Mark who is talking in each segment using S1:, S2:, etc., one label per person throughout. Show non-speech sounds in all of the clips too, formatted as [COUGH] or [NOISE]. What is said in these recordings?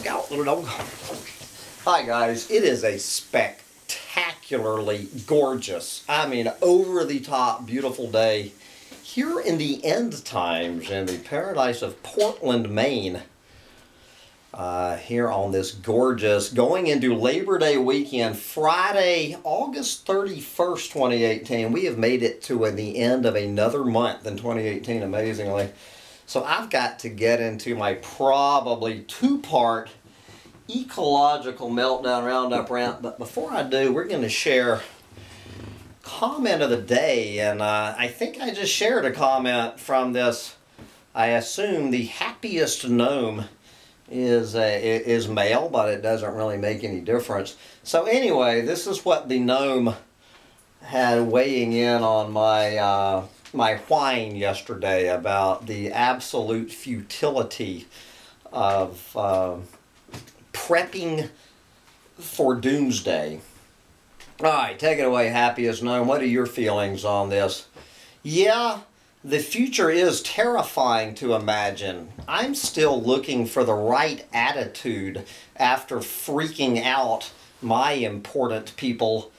S1: Look out, little dog. Hi guys, it is a spectacularly gorgeous, I mean over the top beautiful day here in the end times in the paradise of Portland, Maine. Uh, here on this gorgeous, going into Labor Day weekend, Friday, August 31st, 2018. We have made it to the end of another month in 2018, amazingly. So I've got to get into my probably two-part ecological meltdown roundup rant. But before I do, we're going to share comment of the day. And uh, I think I just shared a comment from this, I assume the happiest gnome is uh, is male, but it doesn't really make any difference. So anyway, this is what the gnome had weighing in on my uh, my whine yesterday about the absolute futility of uh, prepping for doomsday. All right, take it away, happiest gnome. What are your feelings on this? Yeah, the future is terrifying to imagine. I'm still looking for the right attitude after freaking out my important people.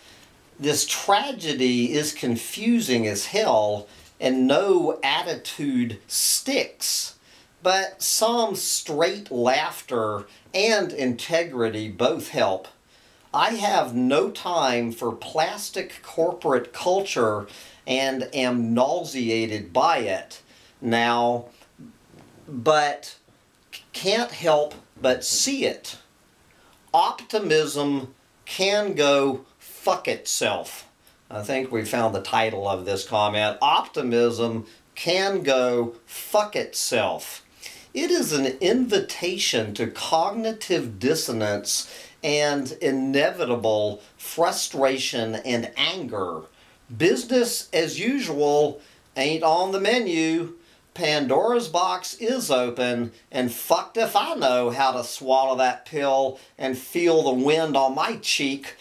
S1: This tragedy is confusing as hell and no attitude sticks. But some straight laughter and integrity both help. I have no time for plastic corporate culture and am nauseated by it now, but can't help but see it. Optimism can go fuck itself. I think we found the title of this comment. Optimism can go fuck itself. It is an invitation to cognitive dissonance and inevitable frustration and anger. Business as usual ain't on the menu. Pandora's box is open, and fucked if I know how to swallow that pill and feel the wind on my cheek.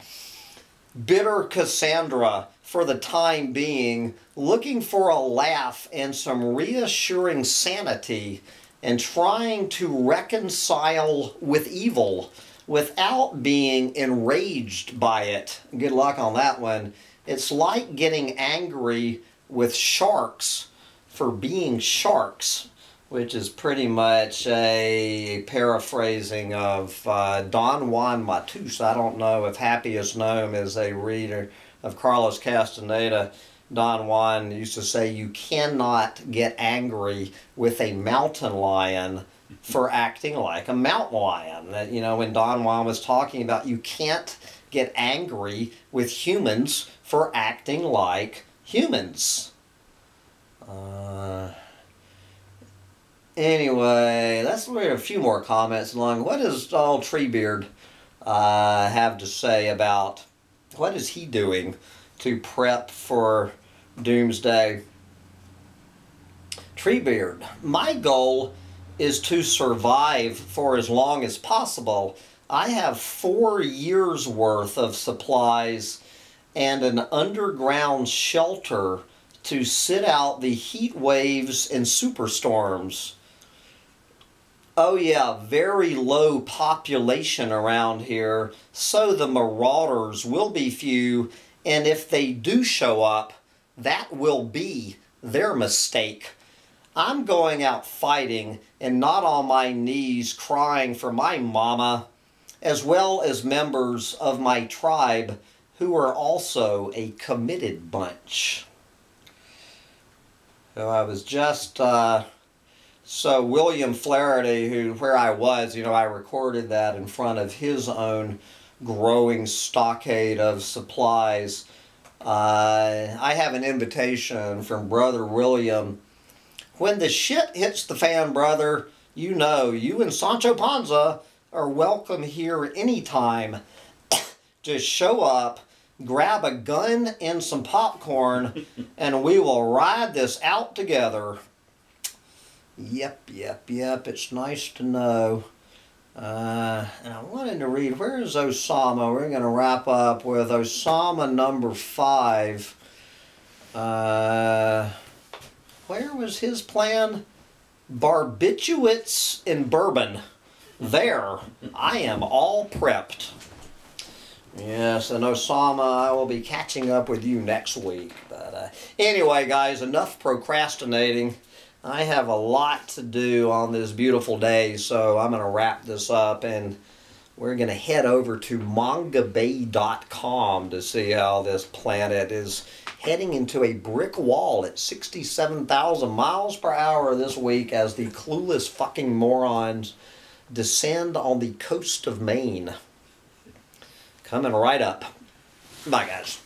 S1: Bitter Cassandra, for the time being, looking for a laugh and some reassuring sanity and trying to reconcile with evil without being enraged by it. Good luck on that one. It's like getting angry with sharks for being sharks, which is pretty much a paraphrasing of uh, Don Juan Matus. I don't know if Happiest Gnome is a reader of Carlos Castaneda. Don Juan used to say, you cannot get angry with a mountain lion for acting like a mountain lion. That, you know, when Don Juan was talking about you can't get angry with humans for acting like humans. Uh, anyway, let's read a few more comments along. What does all Treebeard uh, have to say about what is he doing to prep for doomsday? Treebeard, my goal is to survive for as long as possible. I have four years worth of supplies and an underground shelter to sit out the heat waves and superstorms. Oh yeah, very low population around here, so the marauders will be few, and if they do show up, that will be their mistake. I'm going out fighting and not on my knees crying for my mama, as well as members of my tribe who are also a committed bunch. So I was just, uh, so William Flaherty, who where I was, you know, I recorded that in front of his own growing stockade of supplies. Uh, I have an invitation from Brother William. When the shit hits the fan, brother, you know, you and Sancho Panza are welcome here anytime. [COUGHS] Just show up grab a gun and some popcorn, [LAUGHS] and we will ride this out together. Yep, yep, yep, it's nice to know. Uh, and I wanted to read, where is Osama? We're going to wrap up with Osama number five. Uh, where was his plan? Barbiturates and bourbon. there, I am all prepped. Yes, and Osama, I will be catching up with you next week. But uh, anyway, guys, enough procrastinating. I have a lot to do on this beautiful day, so I'm going to wrap this up and we're going to head over to mongabay.com to see how this planet is heading into a brick wall at 67,000 miles per hour this week as the clueless fucking morons descend on the coast of Maine. Coming right up. Bye, guys.